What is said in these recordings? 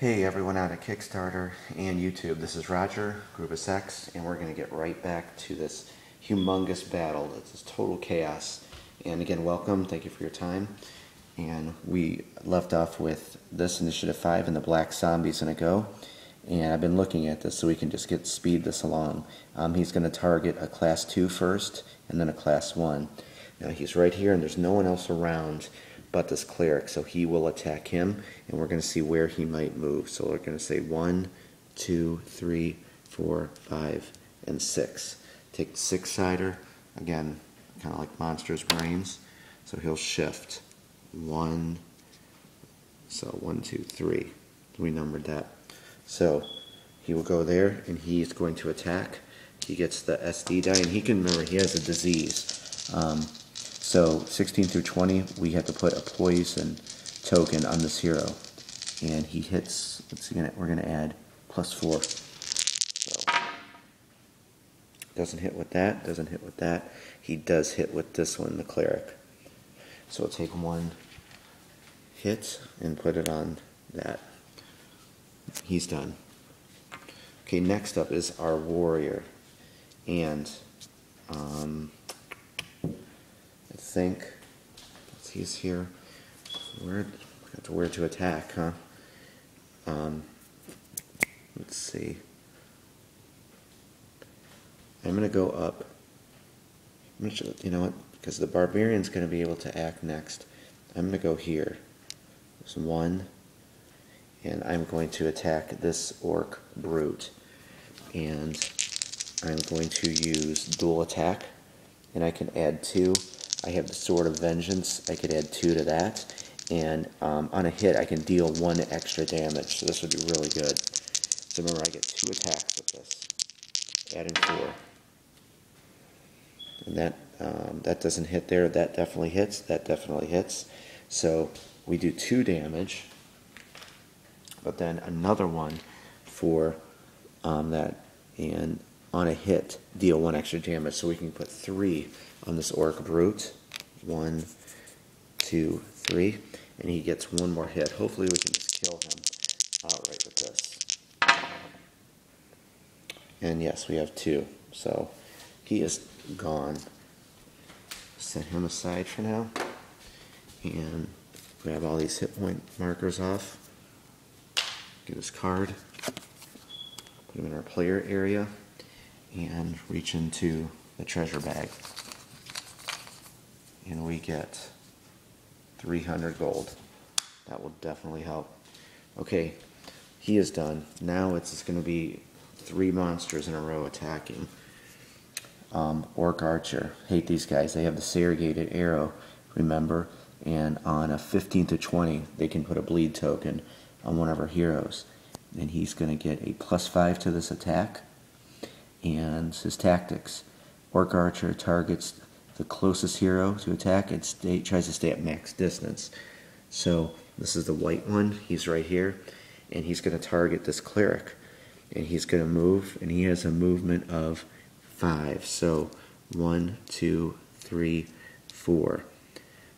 Hey everyone out at Kickstarter and YouTube, this is Rodger, Grubus X, and we're going to get right back to this humongous battle. This is total chaos. And again, welcome, thank you for your time. And we left off with this Initiative 5 and the Black Zombie's to go. And I've been looking at this so we can just get speed this along. Um, he's going to target a Class 2 first, and then a Class 1. Now he's right here and there's no one else around but this cleric. So he will attack him, and we're going to see where he might move. So we're going to say one, two, three, four, five, and six. Take the six-sider, again, kind of like Monster's Brains. So he'll shift. One, so one, two, three. We numbered that. So he will go there, and he's going to attack. He gets the SD die, and he can remember he has a disease. Um, so 16 through 20, we have to put a poison token on this hero. And he hits, let's see, we're going to add plus 4. So, doesn't hit with that, doesn't hit with that. He does hit with this one, the cleric. So we'll take one hit and put it on that. He's done. Okay, next up is our warrior. And um, think he's here. Where, to where to attack, huh? Um, let's see. I'm going to go up. Gonna, you know what? Because the barbarian's going to be able to act next. I'm to go here. There's one. And I'm going to attack this orc brute. And I'm going to use dual attack. And I can add two. I have the Sword of Vengeance. I could add two to that. And um, on a hit, I can deal one extra damage. So this would be really good. So remember, I get two attacks with this. Adding four. And that, um, that doesn't hit there. That definitely hits. That definitely hits. So we do two damage. But then another one for um, that. And on a hit, deal one extra damage. So we can put three on this Orc Brute. One, two, three. And he gets one more hit. Hopefully we can just kill him outright with this. And yes, we have two. So he is gone. Set him aside for now. And grab all these hit point markers off. Get his card. Put him in our player area. And reach into the treasure bag and we get 300 gold. That will definitely help. Okay, he is done. Now it's going to be three monsters in a row attacking. Um, Orc Archer. Hate these guys. They have the Serrated Arrow, remember? And on a 15 to 20, they can put a bleed token on one of our heroes. And he's going to get a plus 5 to this attack. And his tactics. Orc Archer targets the closest hero to attack and stay, tries to stay at max distance. So this is the white one. He's right here. And he's going to target this cleric. And he's going to move. And he has a movement of five. So one, two, three, four.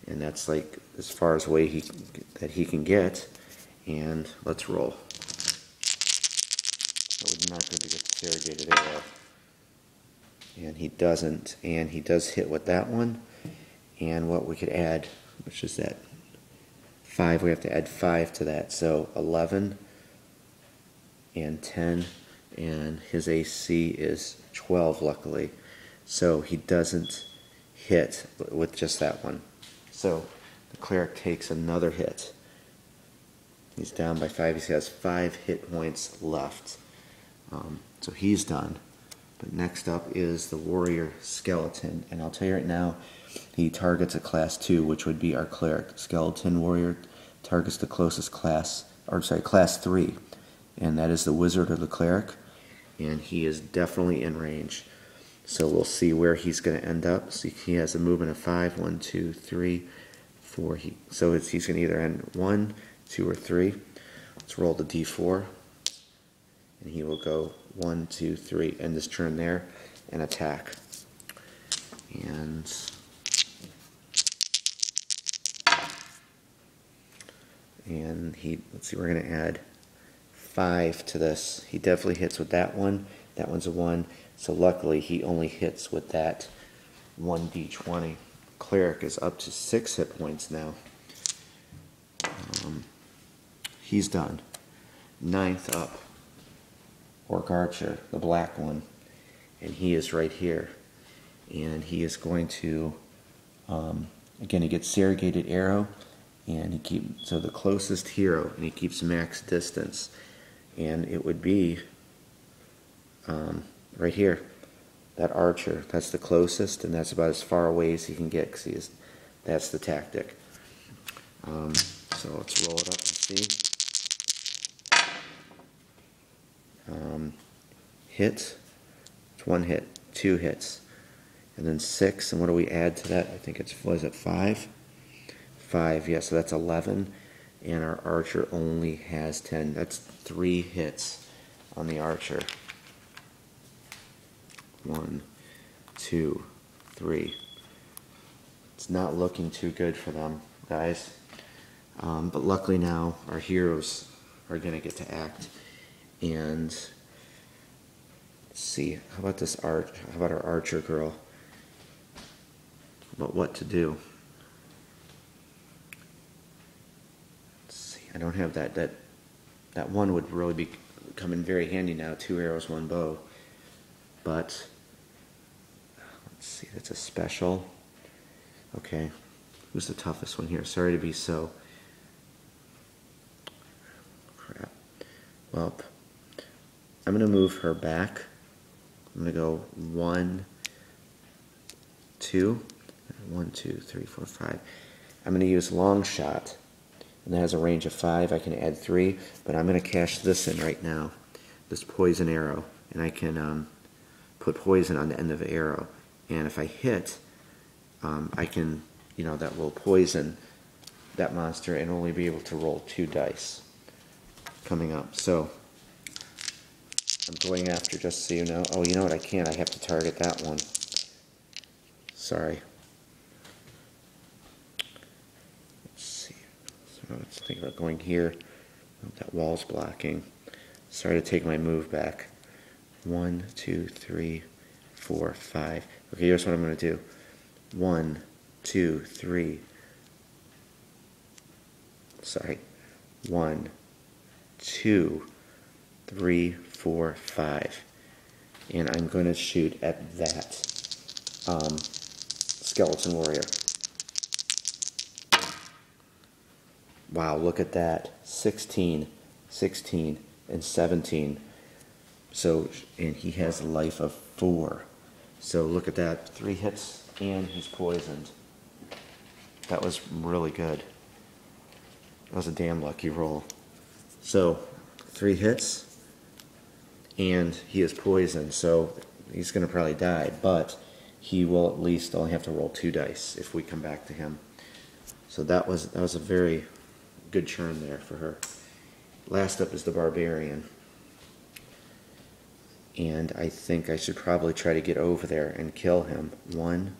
And that's like as far as away he that he can get. And let's roll. That was not to Arrow and he doesn't and he does hit with that one. And what we could add which is that 5 we have to add 5 to that. So 11 and 10 and his AC is 12 luckily. So he doesn't hit with just that one. So the cleric takes another hit. He's down by 5 he has 5 hit points left. Um, so he's done but next up is the warrior skeleton. And I'll tell you right now, he targets a class 2, which would be our cleric. Skeleton warrior targets the closest class, or sorry, class 3. And that is the wizard or the cleric. And he is definitely in range. So we'll see where he's going to end up. See, he has a movement of 5, 1, 2, 3, 4. He, so he's going to either end 1, 2, or 3. Let's roll the d4. Go one, two, three, end this turn there, and attack. And and he let's see, we're gonna add five to this. He definitely hits with that one. That one's a one. So luckily, he only hits with that one d20. Cleric is up to six hit points now. Um, he's done. Ninth up. Orc Archer, the black one. And he is right here. And he is going to, um, again, he gets Serragated Arrow. And he keeps, so the closest hero, and he keeps max distance. And it would be um, right here, that archer. That's the closest, and that's about as far away as he can get, because that's the tactic. Um, so let's roll it up and see. Um, hit, it's one hit, two hits, and then six. And what do we add to that? I think it's was it five? Five, yeah. So that's eleven, and our archer only has ten. That's three hits on the archer. One, two, three. It's not looking too good for them, guys. Um, but luckily now our heroes are going to get to act. And let's see, how about this art? How about our archer girl? About what to do? Let's see. I don't have that. That that one would really be come in very handy now. Two arrows, one bow. But let's see. That's a special. Okay. Who's the toughest one here? Sorry to be so. Crap. Well, I'm going to move her back. I'm going to go one, two, one, two, three, four, five. I'm going to use long shot, and that has a range of five. I can add three, but I'm going to cash this in right now, this poison arrow, and I can um, put poison on the end of the arrow. And if I hit, um, I can, you know, that will poison that monster and only be able to roll two dice coming up. So I'm going after, just so you know. Oh, you know what? I can't. I have to target that one. Sorry. Let's see. So let's think about going here. Oh, that wall's blocking. Sorry to take my move back. One, two, three, four, five. Okay, here's what I'm going to do. One, two, three. Sorry. One, two, three, four, five. And I'm going to shoot at that um, skeleton warrior. Wow, look at that. 16, 16, and 17. So, and he has a life of four. So look at that. Three hits and he's poisoned. That was really good. That was a damn lucky roll. So, three hits and he is poisoned. So he's going to probably die, but he will at least only have to roll two dice if we come back to him. So that was that was a very good churn there for her. Last up is the barbarian. And I think I should probably try to get over there and kill him. One,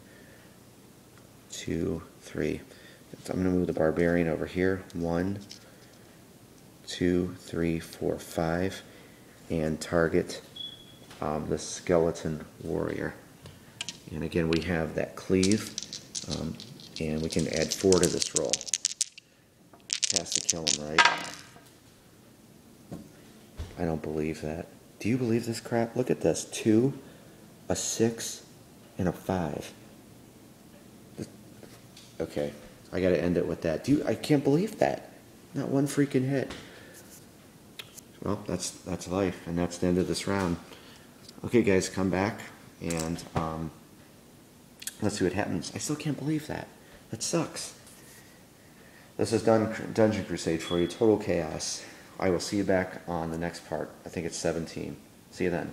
two, three. So I'm going to move the barbarian over here. One, two, three, four, five. And target um, the skeleton warrior. And again, we have that cleave. Um, and we can add four to this roll. Has to kill him, right? I don't believe that. Do you believe this crap? Look at this. Two, a six, and a five. Okay, I gotta end it with that. Do you, I can't believe that. Not one freaking hit. Well, that's that's life, and that's the end of this round. Okay, guys, come back, and um, let's see what happens. I still can't believe that. That sucks. This is Dun Dungeon Crusade for you. Total chaos. I will see you back on the next part. I think it's 17. See you then.